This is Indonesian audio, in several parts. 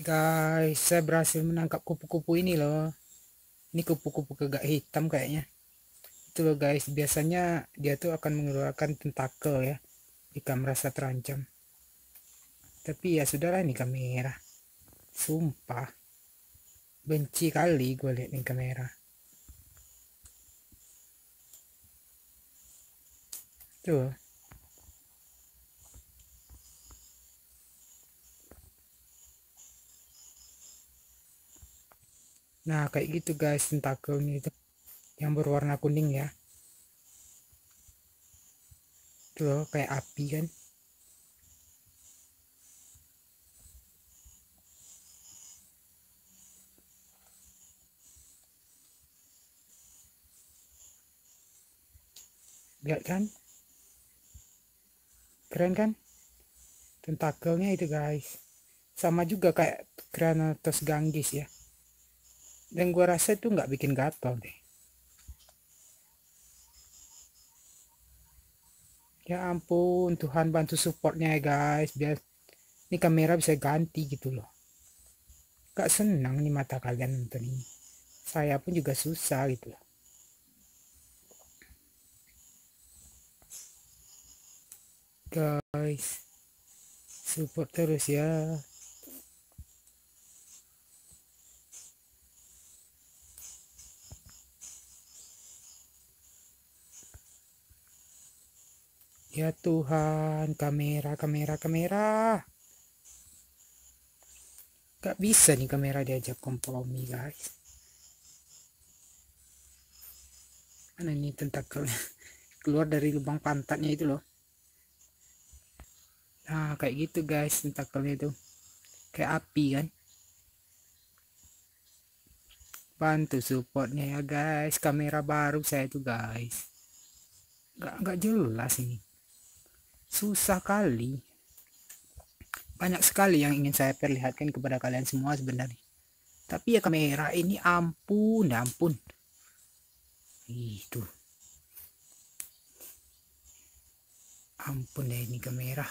guys saya berhasil menangkap kupu-kupu ini loh. Ini kupu-kupu kegak hitam kayaknya. Itu loh guys. Biasanya dia tuh akan mengeluarkan tentakel ya jika merasa terancam. Tapi ya sudahlah ini kamera. Sumpah. Benci kali gue lihat nih kamera. Tuh nah kayak gitu guys tentakelnya itu yang berwarna kuning ya. Itu loh kayak api kan? Lihat kan? Keren kan? Tentakelnya itu guys. Sama juga kayak Granatos ganggis ya dan gua rasa itu nggak bikin gatal deh. Ya ampun Tuhan bantu supportnya ya guys biar ini kamera bisa ganti gitu loh. Gak senang nih mata kalian nonton ini. Saya pun juga susah gitu loh. Guys support terus ya Ya Tuhan, kamera, kamera, kamera. Gak bisa nih kamera diajak kompromi guys. Mana ini tentakel keluar dari lubang pantatnya itu loh. Nah kayak gitu guys tentakelnya itu. Kayak api kan. Bantu supportnya ya guys. Kamera baru saya itu guys. Gak, gak jelas ini susah kali. Banyak sekali yang ingin saya perlihatkan kepada kalian semua sebenarnya. Tapi ya kamera ini ampun ya ampun. Itu. Ampun ya ini kamera.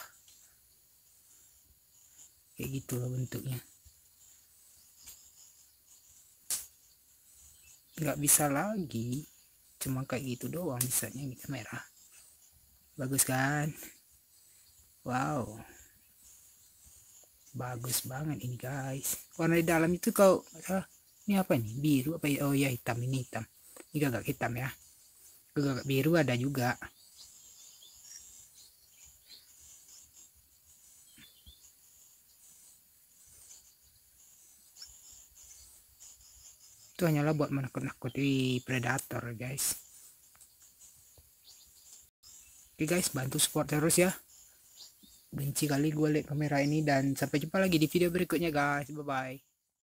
Kayak gitu loh bentuknya. Nggak bisa lagi. Cuma kayak gitu doang bisanya ini kamera. Bagus kan wow. Bagus banget ini guys. Warna di dalam itu kau uh, ini apa ini? Biru apa? Oh ya hitam. Ini hitam. Ini agak hitam ya. Agak biru ada juga. Itu hanyalah buat menakut-nakuti predator guys. Oke guys bantu support terus ya benci kali gue liat kamera ini dan sampai jumpa lagi di video berikutnya guys. Bye bye